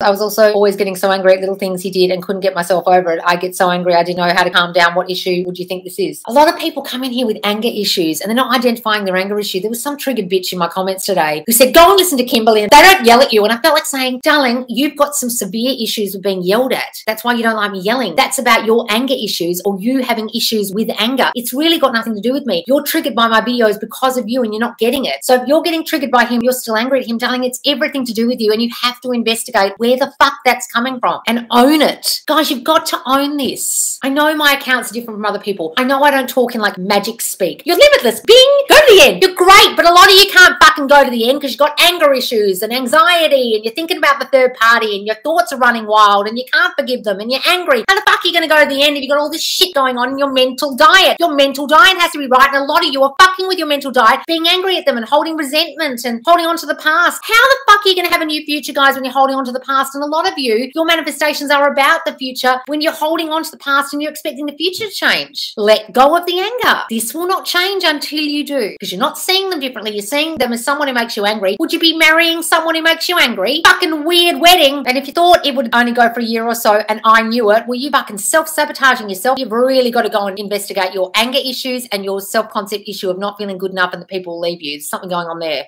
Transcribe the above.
I was also always getting so angry at little things he did and couldn't get myself over it. I get so angry, I didn't know how to calm down. What issue would you think this is? A lot of people come in here with anger issues and they're not identifying their anger issue. There was some triggered bitch in my comments today who said, Go and listen to Kimberly and they don't yell at you. And I felt like saying, Darling, you've got some severe issues with being yelled at. That's why you don't like me yelling. That's about your anger issues or you having issues with anger. It's really got nothing to do with me. You're triggered by my videos because of you and you're not getting it. So if you're getting triggered by him, you're still angry at him, darling, it's everything to do with you and you have to investigate where the fuck that's coming from and own it. Guys, you've got to own this. I know my accounts are different from other people. I know I don't talk in like magic speak. You're limitless. Bing, go the end. You're great, but a lot of you can't fucking go to the end because you've got anger issues and anxiety and you're thinking about the third party and your thoughts are running wild and you can't forgive them and you're angry. How the fuck are you going to go to the end if you've got all this shit going on in your mental diet? Your mental diet has to be right, and a lot of you are fucking with your mental diet, being angry at them and holding resentment and holding on to the past. How the fuck are you going to have a new future, guys, when you're holding on to the past? And a lot of you, your manifestations are about the future when you're holding on to the past and you're expecting the future to change. Let go of the anger. This will not change until you do because you're not seeing them differently. You're seeing them as someone who makes you angry. Would you be marrying someone who makes you angry? Fucking weird wedding. And if you thought it would only go for a year or so and I knew it, well, you fucking self sabotaging yourself. You've really got to go and investigate your anger issues and your self concept issue of not feeling good enough and the people will leave you. There's something going on there.